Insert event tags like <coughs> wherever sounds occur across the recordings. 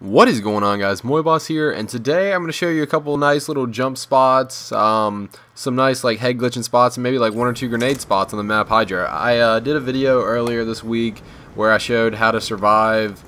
What is going on guys, Moyboss here, and today I'm going to show you a couple nice little jump spots, um, some nice like head glitching spots, and maybe like one or two grenade spots on the map Hydro. I uh, did a video earlier this week where I showed how to survive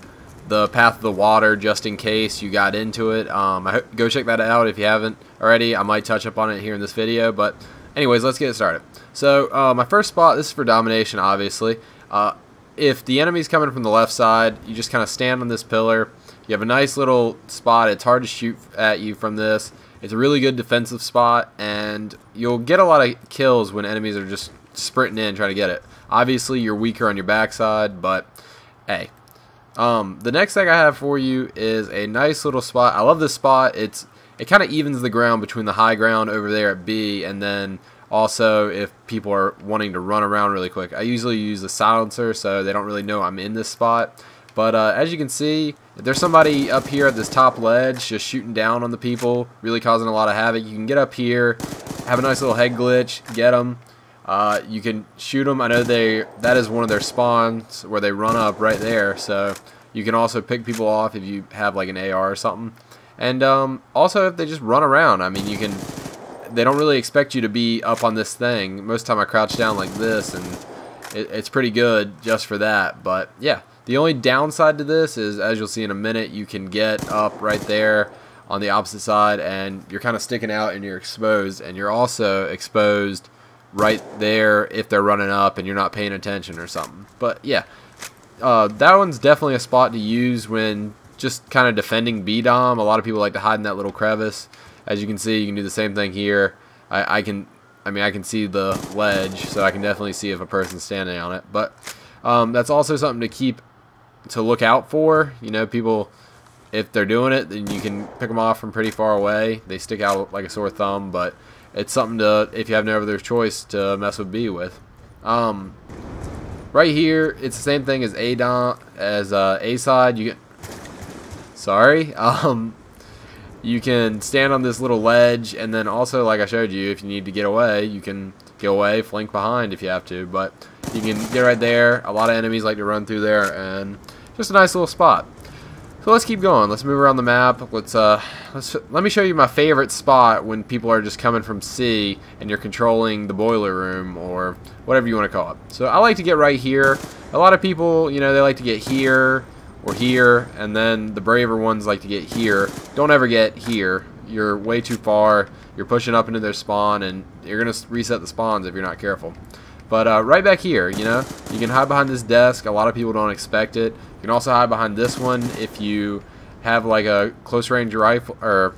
the path of the water just in case you got into it. Um, I go check that out if you haven't already. I might touch up on it here in this video, but anyways, let's get started. So uh, my first spot, this is for domination obviously. Uh, if the enemy's coming from the left side, you just kind of stand on this pillar, you have a nice little spot. It's hard to shoot at you from this. It's a really good defensive spot, and you'll get a lot of kills when enemies are just sprinting in trying to get it. Obviously, you're weaker on your backside, but hey. Um, the next thing I have for you is a nice little spot. I love this spot. It's It kind of evens the ground between the high ground over there at B, and then also if people are wanting to run around really quick. I usually use the silencer, so they don't really know I'm in this spot. But uh, as you can see, if there's somebody up here at this top ledge just shooting down on the people, really causing a lot of havoc, you can get up here, have a nice little head glitch, get them. Uh, you can shoot them. I know they that is one of their spawns where they run up right there. So you can also pick people off if you have like an AR or something. And um, also if they just run around. I mean, you can. They don't really expect you to be up on this thing. Most time I crouch down like this, and it, it's pretty good just for that. But yeah. The only downside to this is, as you'll see in a minute, you can get up right there on the opposite side and you're kind of sticking out and you're exposed and you're also exposed right there if they're running up and you're not paying attention or something. But yeah, uh, that one's definitely a spot to use when just kind of defending B-Dom. A lot of people like to hide in that little crevice. As you can see, you can do the same thing here. I, I can, I mean, I can see the ledge, so I can definitely see if a person's standing on it. But um, that's also something to keep to look out for. You know, people, if they're doing it, then you can pick them off from pretty far away. They stick out like a sore thumb, but it's something to, if you have no other choice, to mess with B with. Um, right here, it's the same thing as A dom as uh, A side. You get, sorry, <laughs> um, you can stand on this little ledge, and then also, like I showed you, if you need to get away, you can get away, flank behind if you have to. But you can get right there. A lot of enemies like to run through there, and just a nice little spot. So let's keep going. Let's move around the map. Let's uh, let's let me show you my favorite spot when people are just coming from C and you're controlling the boiler room or whatever you want to call it. So I like to get right here. A lot of people, you know, they like to get here or here, and then the braver ones like to get here. Don't ever get here. You're way too far. You're pushing up into their spawn, and you're gonna reset the spawns if you're not careful. But uh, right back here, you know, you can hide behind this desk. A lot of people don't expect it. You can also hide behind this one if you have like a close range rifle, or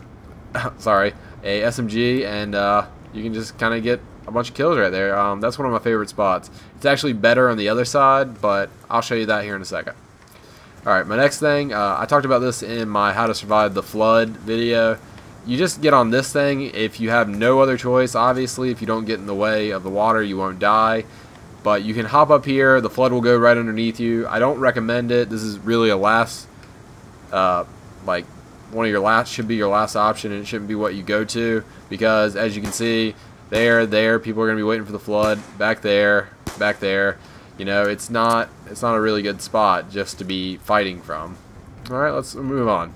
<coughs> sorry, a SMG, and uh, you can just kind of get a bunch of kills right there. Um, that's one of my favorite spots. It's actually better on the other side, but I'll show you that here in a second. Alright, my next thing, uh, I talked about this in my How to Survive the Flood video you just get on this thing if you have no other choice. Obviously, if you don't get in the way of the water, you won't die. But you can hop up here. The flood will go right underneath you. I don't recommend it. This is really a last, uh, like, one of your last, should be your last option, and it shouldn't be what you go to. Because, as you can see, there, there, people are going to be waiting for the flood. Back there, back there. You know, it's not, it's not a really good spot just to be fighting from. Alright, let's move on.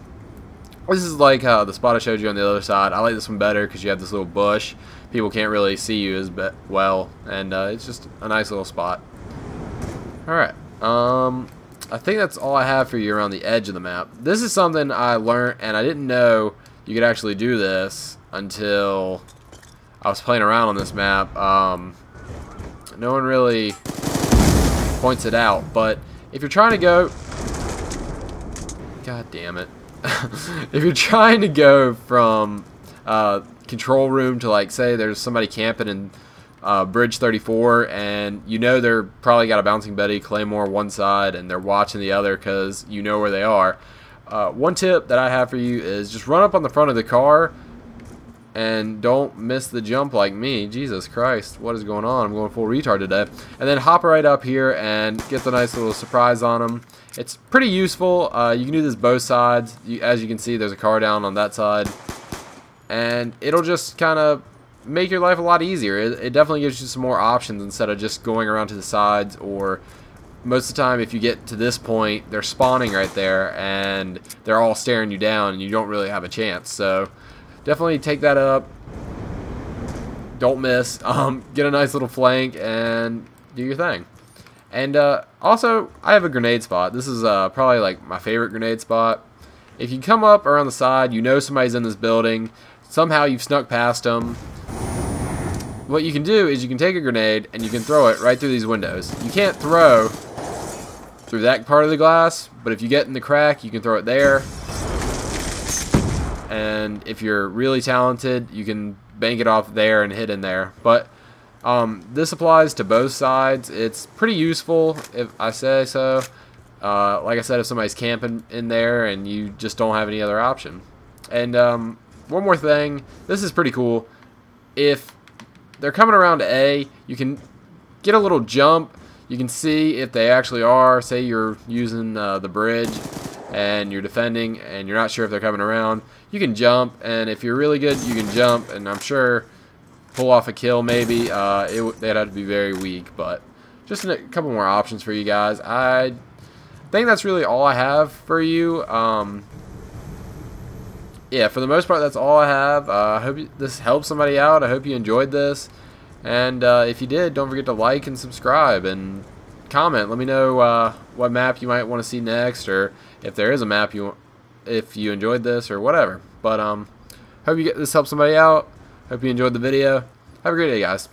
This is like uh, the spot I showed you on the other side. I like this one better because you have this little bush. People can't really see you as well, and uh, it's just a nice little spot. Alright, um, I think that's all I have for you around the edge of the map. This is something I learned, and I didn't know you could actually do this until I was playing around on this map. Um, no one really points it out, but if you're trying to go... God damn it. <laughs> if you're trying to go from uh, control room to like say there's somebody camping in uh, bridge 34 and you know they're probably got a bouncing Betty Claymore one side and they're watching the other because you know where they are. Uh, one tip that I have for you is just run up on the front of the car and don't miss the jump like me. Jesus Christ, what is going on? I'm going full retard today. And then hop right up here and get the nice little surprise on them. It's pretty useful. Uh, you can do this both sides. You, as you can see, there's a car down on that side. And it'll just kind of make your life a lot easier. It, it, definitely gives you some more options instead of just going around to the sides or most of the time if you get to this point they're spawning right there and they're all staring you down and you don't really have a chance so definitely take that up. Don't miss. <laughs> Um, get a nice little flank and do your thing. And uh, also I have a grenade spot. This is uh, probably like my favorite grenade spot. If you come up around the side you know somebody's in this building. Somehow you've snuck past them what you can do is you can take a grenade and you can throw it right through these windows. You can't throw through that part of the glass, but if you get in the crack, you can throw it there. And if you're really talented, you can bank it off there and hit in there. But um, this applies to both sides. It's pretty useful, if I say so. Uh, like I said, if somebody's camping in there and you just don't have any other option. And um, one more thing, this is pretty cool. If they're coming around A, you can get a little jump you can see if they actually are, say you're using uh, the bridge and you're defending and you're not sure if they're coming around, you can jump, and if you're really good, you can jump, and I'm sure pull off a kill maybe. Uh, it, they'd have to be very weak, but just a couple more options for you guys. I think that's really all I have for you. Um, yeah, for the most part, that's all I have. Uh, I hope this helped somebody out. I hope you enjoyed this. And uh, if you did, don't forget to like and subscribe and comment. Let me know uh, what map you might want to see next, or if there is a map you, if you enjoyed this or whatever. But um, hope you get this help somebody out. Hope you enjoyed the video. Have a great day, guys.